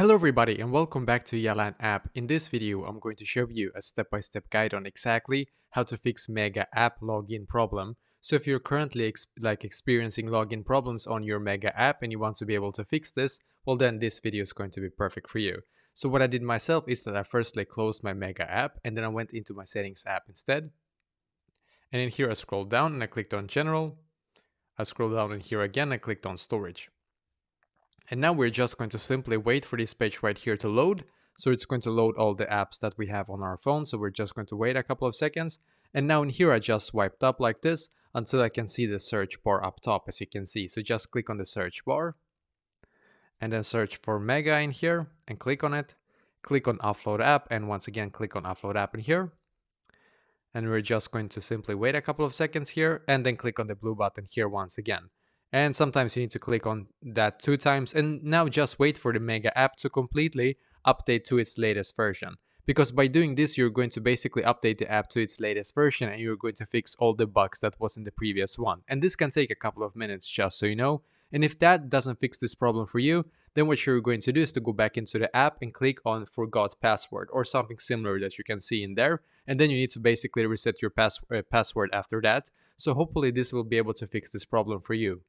Hello everybody and welcome back to Yalan app. In this video, I'm going to show you a step-by-step -step guide on exactly how to fix Mega app login problem. So if you're currently ex like experiencing login problems on your Mega app and you want to be able to fix this, well then this video is going to be perfect for you. So what I did myself is that I firstly closed my Mega app and then I went into my settings app instead. And in here I scrolled down and I clicked on general. I scrolled down in here again and clicked on storage. And now we're just going to simply wait for this page right here to load. So it's going to load all the apps that we have on our phone. So we're just going to wait a couple of seconds. And now in here, I just swiped up like this until I can see the search bar up top, as you can see. So just click on the search bar and then search for Mega in here and click on it. Click on offload app and once again, click on offload app in here. And we're just going to simply wait a couple of seconds here and then click on the blue button here once again and sometimes you need to click on that two times and now just wait for the mega app to completely update to its latest version. Because by doing this you're going to basically update the app to its latest version and you're going to fix all the bugs that was in the previous one. And this can take a couple of minutes just so you know. And if that doesn't fix this problem for you then what you're going to do is to go back into the app and click on forgot password or something similar that you can see in there. And then you need to basically reset your pass uh, password after that. So hopefully this will be able to fix this problem for you